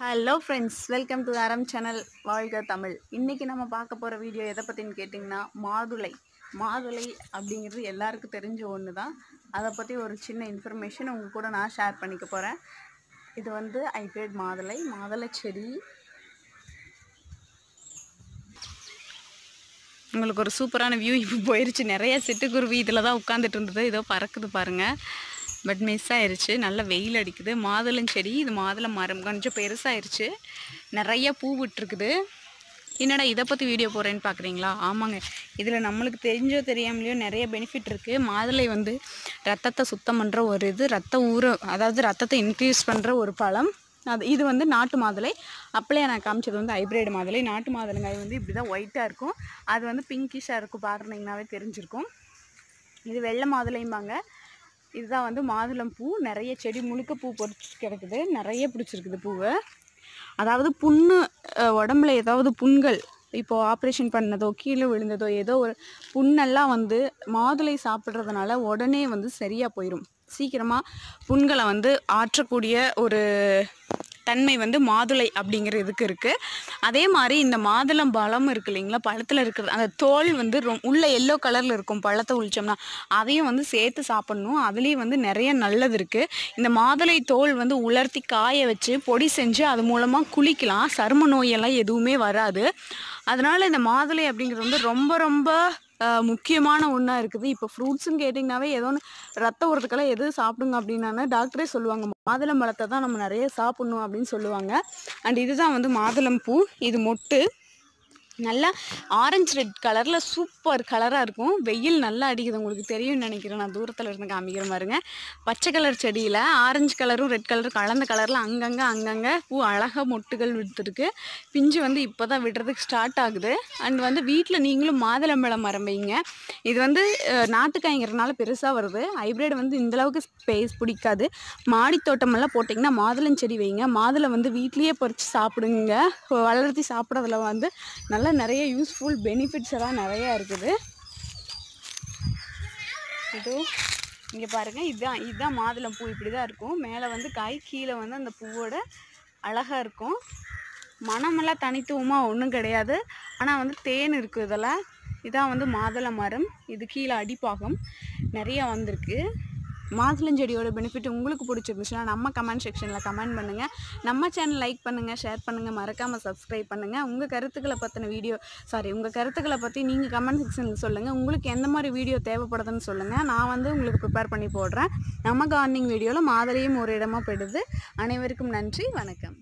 Hello friends welcome to ஆரம் channel வாழ்க தமிழ் இன்றைக்கி நம்ம பார்க்க போகிற வீடியோ எதை பற்றின்னு கேட்டிங்கன்னா மாதுளை. மாதுளை அப்படிங்கிறது எல்லாருக்கும் தெரிஞ்ச ஒன்று தான் அதை பற்றி ஒரு சின்ன இன்ஃபர்மேஷன் உங்கள் கூட நான் ஷேர் பண்ணிக்க போகிறேன் இது வந்து ஹைப்ரிட் மாதுளை. மாதுளை செடி. உங்களுக்கு ஒரு சூப்பரான வியூ இப்போ போயிடுச்சு நிறைய சிட்டுக்குருவி இதில் தான் உட்காந்துட்டு இருந்தது. இதோ பறக்குது பாருங்கள் பட் மிஸ் ஆயிடுச்சு நல்ல வெயில் அடிக்குது. மாதுளம் செடி இது மாதுளை மரம் கொஞ்சம் பெருசாகிருச்சு நிறைய பூ விட்டுருக்குது. என்னடா இதை பற்றி வீடியோ போகிறேன்னு பார்க்குறீங்களா ஆமாங்க. இதில் நம்மளுக்கு தெரிஞ்சோ தெரியாமலையோ நிறைய பெனிஃபிட் இருக்குது மாதுளை வந்து ரத்தத்தை சுத்தம் பண்ணுற ஒரு இது ரத்த ஊற அதாவது ரத்தத்தை இன்க்ரீஸ் பண்ணுற ஒரு பழம். அது இது வந்து நாட்டு மாதுளை. அப்படியே நான் காமிச்சது வந்து ஹைப்ரிட் மாதுளை. நாட்டு மாதுளைங்காய் வந்து இப்படி தான் ஒயிட்டாக இருக்கும். அது வந்து பிங்கிஷாக இருக்கும். பார்க்குறீங்கனாவே தெரிஞ்சிருக்கும். இது வெள்ளை மாதுளைம்பாங்க. இதுதான் வந்து மாதுளம் பூ. நிறைய செடி முழுக்க பூ பொறிச்சு கிடக்குது. நிறைய பிடிச்சிருக்குது பூவை. அதாவது புண்ணு உடம்புல ஏதாவது புண்கள் இப்போது ஆப்ரேஷன் பண்ணதோ கீழே விழுந்ததோ ஏதோ ஒரு புண்ணெல்லாம் வந்து மாதுளை சாப்பிட்றதுனால உடனே வந்து சரியாக போயிடும் சீக்கிரமாக புண்களை வந்து ஆற்றக்கூடிய ஒரு தன்மை வந்து மாதுளை அப்படிங்கிற இதுக்கு இருக்குது அதே மாதிரி இந்த மாதுளம் பழம் இருக்கு இல்லைங்களா? பழத்தில் இருக்கிற அந்த தோல் வந்து ரொம் உள்ள எல்லோ கலரில் இருக்கும் பழத்தை உளிச்சோம்னா அதையும் வந்து சேர்த்து சாப்பிட்ணும். அதுலேயும் வந்து நிறைய நல்லது இருக்குது இந்த மாதுளை தோல் வந்து உலர்த்தி காய வச்சு பொடி செஞ்சு அது மூலமாக குளிக்கலாம். சரும நோயெல்லாம் எதுவுமே வராது. அதனால் இந்த மாதுளை அப்படிங்கிறது வந்து ரொம்ப ரொம்ப முக்கியமான ஒன்றா இருக்குது. இப்போ ஃப்ரூட்ஸ்னு கேட்டிங்கனாவே ஏதோ ஒன்று ரத்த உரத்துக்கெல்லாம் எது சாப்பிடுங்க அப்படின்னா டாக்டரே சொல்லுவாங்க மாதுளம் பழத்தை தான் நம்ம நிறைய சாப்பிட்ணும் அப்படின்னு சொல்லுவாங்க. அண்ட் இதுதான் வந்து மாதுளம் பூ இது மொட்டு நல்லா ஆரஞ்சு ரெட் கலரில் சூப்பர் கலராக இருக்கும். வெயில் நல்லா அடிக்குது உங்களுக்கு தெரியும்னு நினைக்கிறேன். நான் தூரத்தில் இருந்து காமிக்கிற பாருங்க. பச்சை கலர் செடியில் ஆரஞ்சு கலரும் ரெட் கலரும் கலந்த கலரில் அங்கங்கே அங்கங்கே பூ அழகாக மொட்டுகள் விடுத்துருக்கு பிஞ்சு வந்து இப்போ தான் விடுறதுக்கு ஸ்டார்ட் ஆகுது. அண்ட் வந்து வீட்டில் நீங்களும் மாதுளம்பழம் மரம் வைங்க. இது வந்து நாட்டுக்காய்ங்கிறதுனால பெருசாக வருது. ஹைப்ரிட் வந்து இந்தளவுக்கு ஸ்பேஸ் பிடிக்காது. மாடி தோட்டமெல்லாம் போட்டிங்கன்னா மாதுளம் செடி வைங்க. மாதுளை வந்து வீட்லேயே பறித்து சாப்பிடுங்க. வளர்த்தி சாப்பிட்றதுல வந்து நல்லா நிறைய யூஸ்ஃபுல் பெனிஃபிட்ஸ் எல்லாம் நிறையா இருக்குது. இது இங்கே பாருங்கள் இதுதான் இதுதான் மாதுளம் பூ இப்படி தான் இருக்கும். மேலே வந்து காய் கீழே வந்து அந்த பூவோட அழகாக இருக்கும். மனமெல்லாம் தனித்துவமாக ஒன்றும் கிடையாது. ஆனால் வந்து தேன் இருக்குது இதில் இதான் வந்து மாதுளை மரம். இது கீழே அடிப்பாகம். நிறையா வந்திருக்கு. மாதுளஞ்செடியோட பெனிஃபிட் உங்களுக்கு பிடிச்சிருந்துச்சுன்னா நம்ம கமெண்ட் செக்ஷனில் கமெண்ட் பண்ணுங்கள் நம்ம சேனல் லைக் பண்ணுங்கள் ஷேர் பண்ணுங்கள் மறக்காமல் சப்ஸ்கிரைப் பண்ணுங்கள் உங்கள் கருத்துக்களை பற்றின வீடியோ சாரி உங்கள் கருத்துக்களை பற்றி நீங்கள் கமெண்ட் செக்ஷனில் சொல்லுங்கள் உங்களுக்கு எந்த மாதிரி வீடியோ தேவைப்படுதுன்னு சொல்லுங்கள் நான் வந்து உங்களுக்கு ப்ரிப்பேர் பண்ணி போடுறேன். நம்ம கார்னிங் வீடியோவில் மாதிரியும் ஒரு இடமா போயிடுது. அனைவருக்கும் நன்றி வணக்கம்.